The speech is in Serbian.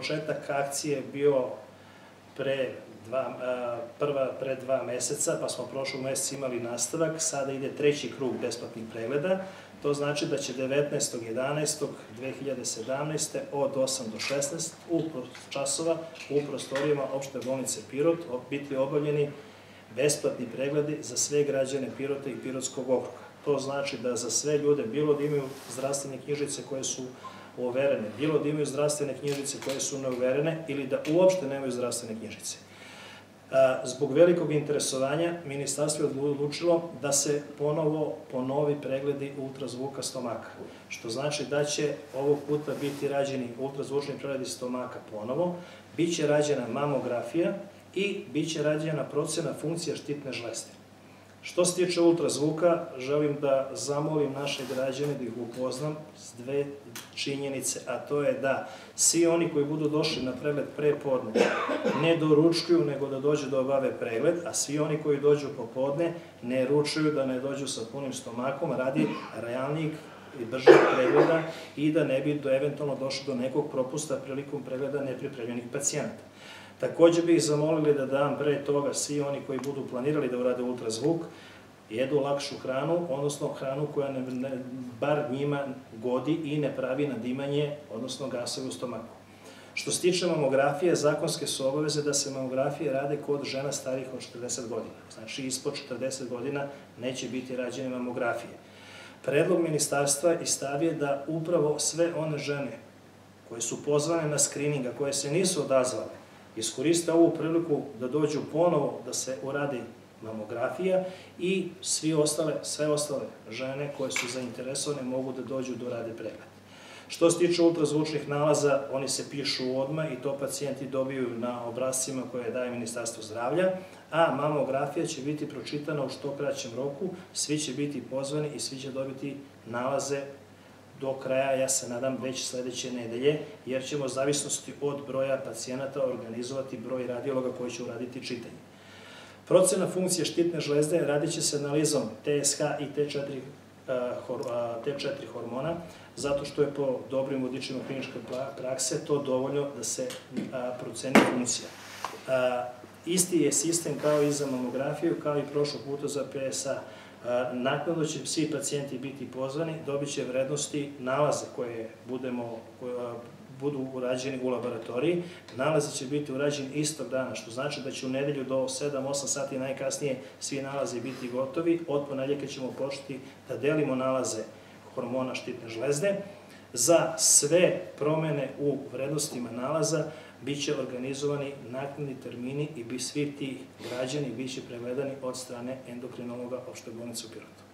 početak akcije je bio pre dva, prva pre dva meseca, pa smo prošlog meseca imali nastavak, sada ide treći krug besplatnih pregleda, to znači da će 19.11.2017. od 8 do 16 u časova u prostorijama opšte bolnice Pirot biti obavljeni besplatni pregledi za sve građane Pirota i Pirotskog okruga. To znači da za sve ljude, bilo da imaju zdravstvene knjižice koje su overene, bilo da imaju zdravstvene knjižice koje su neuverene ili da uopšte nemaju zdravstvene knjižice. Zbog velikog interesovanja, ministarstvo je odlučilo da se ponovo ponovi pregledi ultrazvuka stomaka, što znači da će ovog puta biti rađeni ultrazvučni pregledi stomaka ponovo, bit će rađena mamografija i bit će rađena procena funkcija štitne žlezde. Što se tiče ultrazvuka, želim da zamolim naše građane da ih upoznam s dve činjenice, a to je da svi oni koji budu došli na pregled pre podne ne doručkuju, nego da dođu da obave pregled, a svi oni koji dođu popodne ne ručuju da ne dođu sa punim stomakom, radi realnijeg i bržeg pregleda i da ne bi do, eventualno došlo do nekog propusta prilikom pregleda nepripremljenih pacijenata. Takođe bih zamolili da dan pre toga svi oni koji budu planirali da urade ultrazvuk, jedu lakšu hranu, odnosno hranu koja ne, ne, bar njima godi i ne pravi nadimanje, odnosno gasove u stomaku. Što se tiče mamografije, zakonske su obaveze da se mamografije rade kod žena starih od 40 godina. Znači, ispod 40 godina neće biti rađene mamografije. Predlog ministarstva i stav je da upravo sve one žene koje su pozvane na skrininga, koje se nisu odazvale, iskoriste ovu priliku da dođu ponovo da se uradi mamografija i svi ostale, sve ostale žene koje su zainteresovane mogu da dođu da urade pregled. Što se tiče ultrazvučnih nalaza, oni se pišu odmah i to pacijenti dobiju na obrazcima koje daje Ministarstvo zdravlja, a mamografija će biti pročitana u što kraćem roku, svi će biti pozvani i svi će dobiti nalaze do kraja, ja se nadam, već sledeće nedelje, jer ćemo, zavisnosti od broja pacijenata, organizovati broj radiologa koji će uraditi čitanje. Procena funkcije štitne žlezde radit će se analizom TSH i T4, T4 hormona, zato što je po dobrim vodičima kliničke prakse to dovoljno da se proceni funkcija. Isti je sistem kao i za mamografiju, kao i prošlog puta za PSA Naknadno će svi pacijenti biti pozvani, dobit će vrednosti nalaze koje budemo, koje budu urađeni u laboratoriji. Nalazi će biti urađeni istog dana, što znači da će u nedelju do 7-8 sati najkasnije svi nalazi biti gotovi. Od ponedljaka ćemo početi da delimo nalaze hormona štitne žlezde. Za sve promene u vrednostima nalaza biće organizovani naknadni termini i bi svi ti građani biće pregledani od strane endokrinologa opšte bolnice u Pirotu.